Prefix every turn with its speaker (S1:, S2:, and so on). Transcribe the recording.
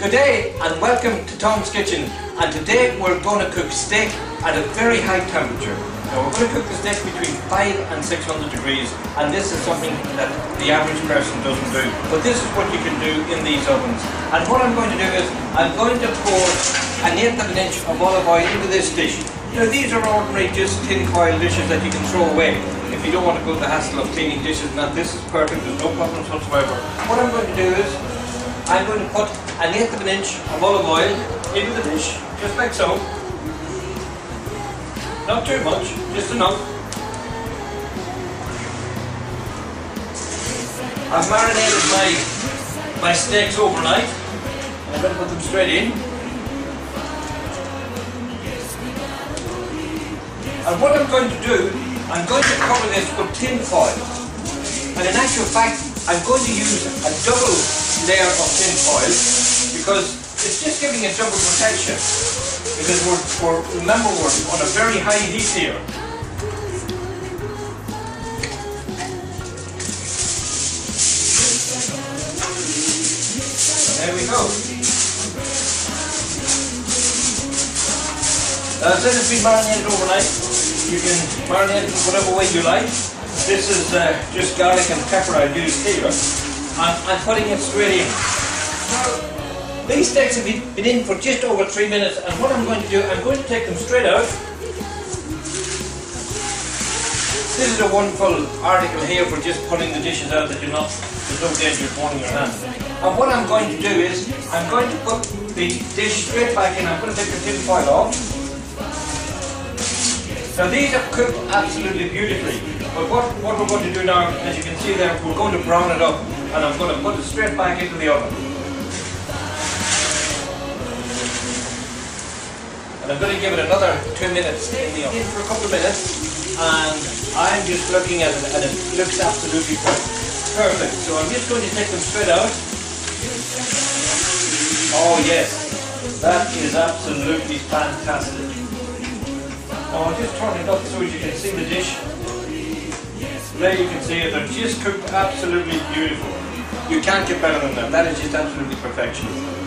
S1: Good day and welcome to Tom's Kitchen and today we're going to cook steak at a very high temperature. Now we're going to cook the steak between 5 and 600 degrees and this is something that the average person doesn't do. But this is what you can do in these ovens. And what I'm going to do is I'm going to pour an eighth of an inch of olive oil into this dish. Now these are ordinary just tin foil dishes that you can throw away if you don't want to go the hassle of cleaning dishes. Now this is perfect, there's no problems whatsoever. What I'm going to do is I'm going to put an eighth of an inch of olive oil into the dish, just like so. Not too much, just enough. I've marinated my, my steaks overnight. I'm going to put them straight in. And what I'm going to do, I'm going to cover this with tin foil. And in actual fact, I'm going to use a double layer of tin foil because it's just giving a double protection because we're, we're remember we're on a very high heat here. there we go. Uh, since it's been marinated overnight, you can marinate it whatever way you like. This is uh, just garlic and pepper I used here. I'm, I'm putting it straight in. These steaks have been in for just over three minutes and what I'm going to do, I'm going to take them straight out. This is a wonderful article here for just putting the dishes out that you're not, there's no danger of burning your hand. And what I'm going to do is, I'm going to put the dish straight back in, I'm going to take the tin foil off. Now these are cooked absolutely beautifully, but what, what we're going to do now, as you can see there, we're going to brown it up and I'm going to put it straight back into the oven. And I'm going to give it another two minutes in the oven for a couple of minutes and I'm just looking at it and it looks absolutely perfect. So I'm just going to take them straight out. Oh yes, that is absolutely fantastic. Now I'll just turn it up so you can see the dish. There you can see it, they're just cooked absolutely beautiful. You can't get better than that. That is just absolutely perfection.